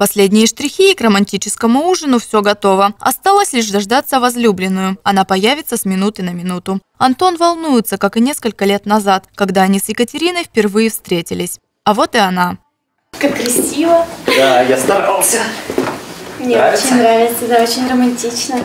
Последние штрихи и к романтическому ужину все готово. Осталось лишь дождаться возлюбленную. Она появится с минуты на минуту. Антон волнуется, как и несколько лет назад, когда они с Екатериной впервые встретились. А вот и она. Как красиво. Да, я старался. Мне Нравится? очень нравится, да, очень романтично.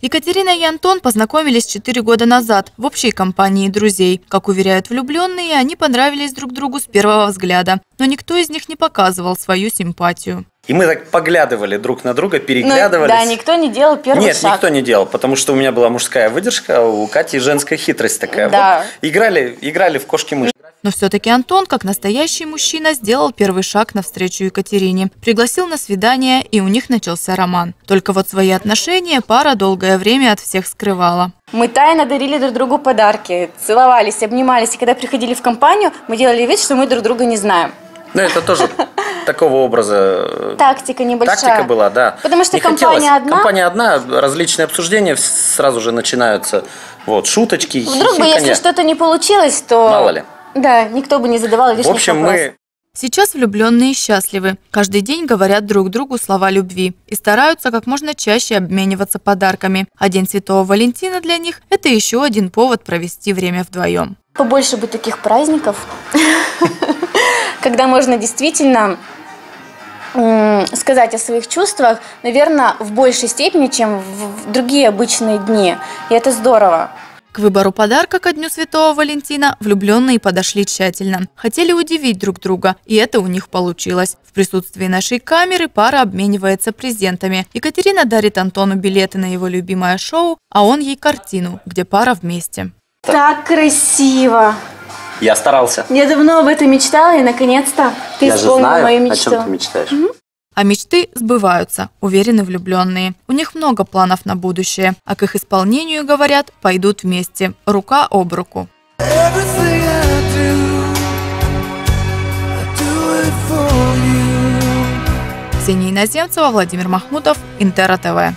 Екатерина и Антон познакомились 4 года назад в общей компании друзей. Как уверяют влюбленные, они понравились друг другу с первого взгляда. Но никто из них не показывал свою симпатию. И мы так поглядывали друг на друга, Ну, переглядывались. да, никто не делал первый Нет, шаг. никто не делал, потому что у меня была мужская выдержка, а у Кати женская хитрость такая. Да. Вот играли, играли в кошки-мышки. Но все-таки Антон, как настоящий мужчина, сделал первый шаг навстречу Екатерине. Пригласил на свидание, и у них начался роман. Только вот свои отношения пара долгое время от всех скрывала. Мы тайно дарили друг другу подарки, целовались, обнимались. И когда приходили в компанию, мы делали вид, что мы друг друга не знаем. Ну, это тоже такого образа э, Тактика небольшая. Тактика была, да. Потому что Не компания хотелось. одна. Компания одна, различные обсуждения сразу же начинаются. Вот, шуточки, Вдруг бы, если что-то не получилось, то... Мало ли. Да, никто бы не задавал лишних В общем, вопросов. мы Сейчас влюбленные счастливы. Каждый день говорят друг другу слова любви и стараются как можно чаще обмениваться подарками. А День Святого Валентина для них – это еще один повод провести время вдвоем. Побольше бы таких праздников, когда можно действительно сказать о своих чувствах, наверное, в большей степени, чем в в другие обычные дни. И это здорово. К выбору подарка ко Дню Святого Валентина влюбленные подошли тщательно. Хотели удивить друг друга, и это у них получилось. В присутствии нашей камеры пара обменивается презентами. Екатерина дарит Антону билеты на его любимое шоу, а он ей картину, где пара вместе. Так красиво. Я старался. Я давно об этом мечтала, и наконец-то ты исполнил мою мечту. мечтаешь. А мечты сбываются, уверены влюбленные. У них много планов на будущее, а к их исполнению, говорят, пойдут вместе, рука об руку. Ксения Иноземцева, Владимир Махмутов, Интера ТВ.